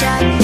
shot.